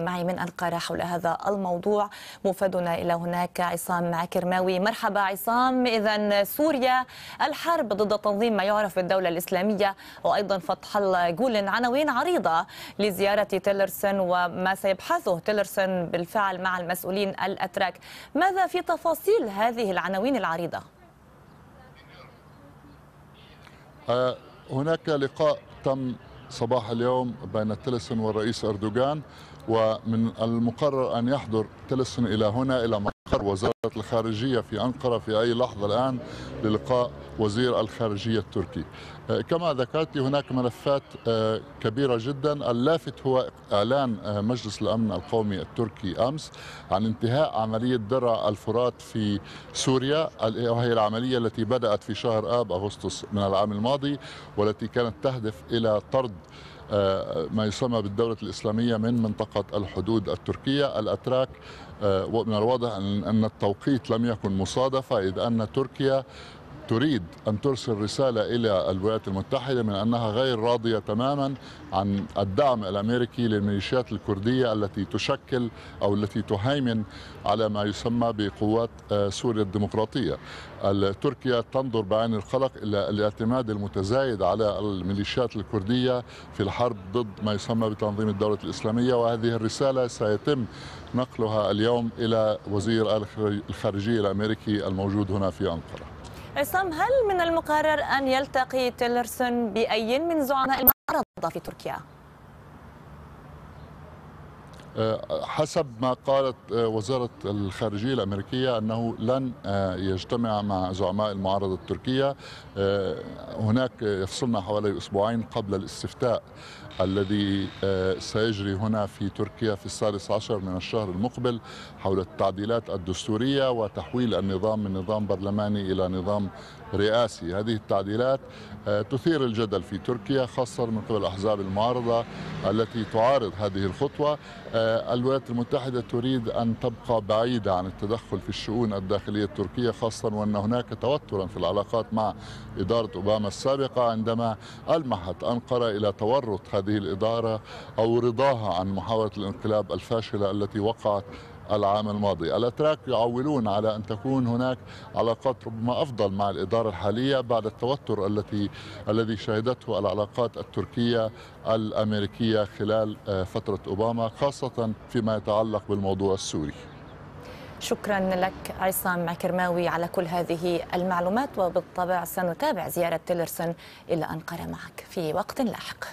معي من أنقرة حول هذا الموضوع. موفدنا إلى هناك عصام عكرماوي. مرحبا عصام. إذا سوريا الحرب ضد تنظيم ما يعرف بالدولة الإسلامية وأيضا فتح الله جولن عناوين عريضة لزيارة تيلرسون وما سيبحثه تيلرسون بالفعل مع المسؤولين الأتراك. ماذا في تفاصيل هذه العناوين العريضة؟ هناك لقاء تم صباح اليوم بين تيلرسون والرئيس أردوغان ومن المقرر أن يحضر تيلرسون إلى هنا إلى مقر وزارة الخارجية في أنقرة في أي لحظة الآن للقاء وزير الخارجية التركي. آه، كما ذكرت هناك ملفات آه، كبيرة جدا. اللافت هو إعلان آه، مجلس الأمن القومي التركي أمس عن انتهاء عملية درع الفرات في سوريا. وهي العملية التي بدأت في شهر آب أغسطس من العام الماضي والتي كانت تهدف إلى طرد ما يسمى بالدولة الإسلامية من منطقة الحدود التركية. الأتراك من الواضح أن التوقيت لم يكن مصادفة إذ أن تركيا تريد أن ترسل رسالة إلى الولايات المتحدة من أنها غير راضية تماما عن الدعم الأمريكي للميليشيات الكردية التي تشكل أو التي تهيمن على ما يسمى بقوات آه، سوريا الديمقراطية. تركيا تنظر بعين القلق إلى الاعتماد المتزايد على الميليشيات الكردية في الحرب ضد ما يسمى بتنظيم الدولة الإسلامية وهذه الرسالة سيتم نقلها اليوم إلى وزير الخارجية الأمريكي الموجود هنا في أنقرة. عصام هل من المقرر أن يلتقي تيلرسون بأي من زعماء المعارضة في تركيا؟ حسب ما قالت أه، وزارة الخارجية الأمريكية أنه لن أه، يجتمع مع زعماء المعارضة التركية هناك يفصلنا حوالي أسبوعين قبل الاستفتاء الذي سيجري هنا في تركيا في السادس عشر من الشهر المقبل حول التعديلات الدستورية وتحويل النظام من نظام برلماني إلى نظام رئاسي. هذه التعديلات تثير الجدل في تركيا خاصة من قبل أحزاب المعارضة التي تعارض هذه الخطوة. الولايات المتحدة تريد أن تبقى بعيدة عن التدخل في الشؤون الداخلية التركية خاصة وأن هناك توترا في العلاقات مع إدارة أوباما السابقة عندما ألمحت أنقرة إلى تورط هذه الإدارة أو رضاها عن محاولة الانقلاب الفاشلة التي وقعت العام الماضي. الأتراك يعولون على أن تكون هناك علاقات ربما أفضل مع الإدارة الحالية بعد التوتر التي الذي شهدته العلاقات التركية الأمريكية خلال آه، فترة أوباما خاصة فيما يتعلق بالموضوع السوري. شكرا لك عصام عكرماوي على كل هذه المعلومات وبالطبع سنتابع زيارة تيلرسون إلى أنقرة معك في وقت لاحق.